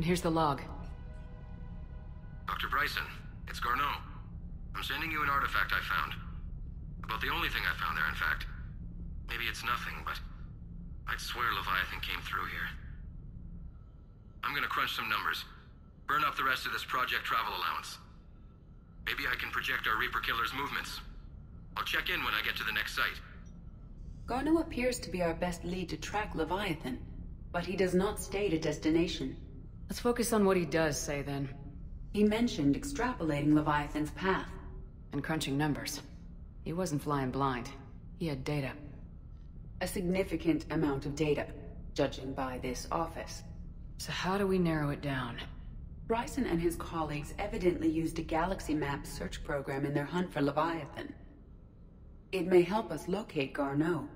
And here's the log. Dr. Bryson, it's Garneau. I'm sending you an artifact I found. About the only thing I found there, in fact. Maybe it's nothing, but I'd swear Leviathan came through here. I'm gonna crunch some numbers. Burn up the rest of this Project Travel allowance. Maybe I can project our Reaper Killer's movements. I'll check in when I get to the next site. Garneau appears to be our best lead to track Leviathan, but he does not state a destination. Let's focus on what he does say then. He mentioned extrapolating Leviathan's path. And crunching numbers. He wasn't flying blind. He had data. A significant amount of data, judging by this office. So how do we narrow it down? Bryson and his colleagues evidently used a galaxy map search program in their hunt for Leviathan. It may help us locate Garneau.